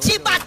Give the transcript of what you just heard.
七八